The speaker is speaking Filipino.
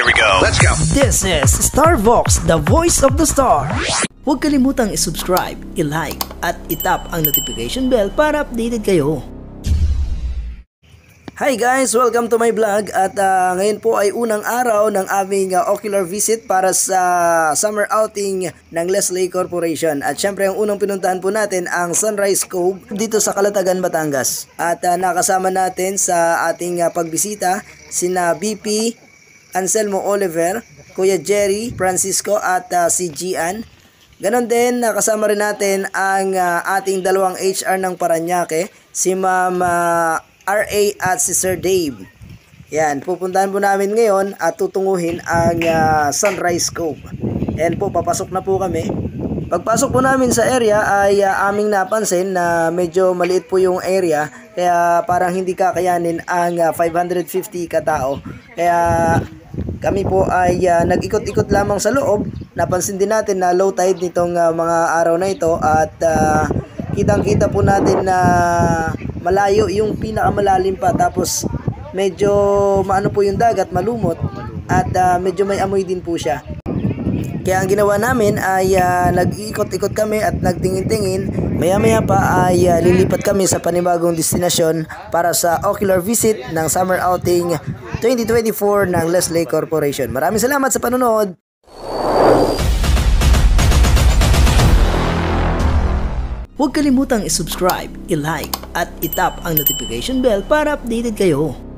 Here we go. Let's go. This is Starvox, the voice of the star. Huwag kalimutang i-subscribe, i-like, at itap ang notification bell para updated kayo. Hi guys! Welcome to my vlog at ah, ngayon po ay unang araw ng aming ah, ocular visit para sa summer outing ng Leslie Corporation. At syempre ang unang pinuntahan po natin ang Sunrise Cove dito sa Calatagan, Batangas. At ah, nakasama natin sa ating ah, pagbisita sina BP Anselmo Oliver, Kuya Jerry Francisco at ah, si Gian. Ganon din, nakasama rin natin ang ah, ating dalawang HR ng Paranaque, si Ma'am ah, RA at si Sir Dave. Yan, pupuntahan po namin ngayon at tutunguhin ang ah, Sunrise Cove. Yan po, papasok na po kami. Pagpasok po namin sa area ay ah, aming napansin na medyo maliit po yung area kaya parang hindi kakayanin ang ah, 550 katao. Kaya kami po ay ah, nag-ikot-ikot lamang sa loob. Napansin din natin na low tide nitong ah, mga araw na ito at ah, kitang-kita po natin na malayo yung pinakamalalim pa tapos medyo maano po yung dagat, malumot at ah, medyo may amoy din po siya. Kaya ang ginawa namin ay ah, nag-iikot-ikot kami at nagtingin-tingin. Maya-maya pa ay ah, lilipat kami sa panibagong destinasyon para sa ocular visit ng summer outing 2024 ng Leslie Corporation. Maraming salamat sa panonood! Huwag kalimutang i-subscribe, i-like at itap ang notification bell para updated kayo.